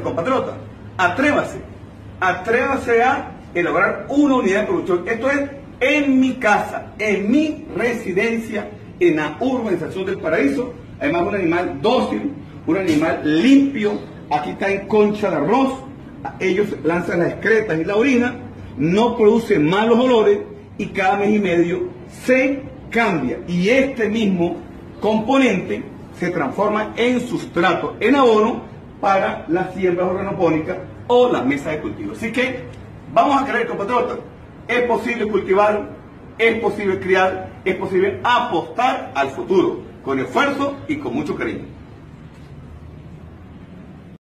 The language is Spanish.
Compatriota. Atrévase. Atrévase a elaborar una unidad de producción. Esto es en mi casa, en mi residencia, en la urbanización del paraíso. Además, un animal dócil, un animal limpio. Aquí está en concha de arroz. Ellos lanzan las excretas y la orina. No producen malos olores y cada mes y medio se cambia. Y este mismo componente se transforma en sustrato, en abono para las siembras organopónicas o las mesas de cultivo. Así que vamos a creer, compatriotas, es posible cultivar, es posible criar, es posible apostar al futuro, con esfuerzo y con mucho cariño.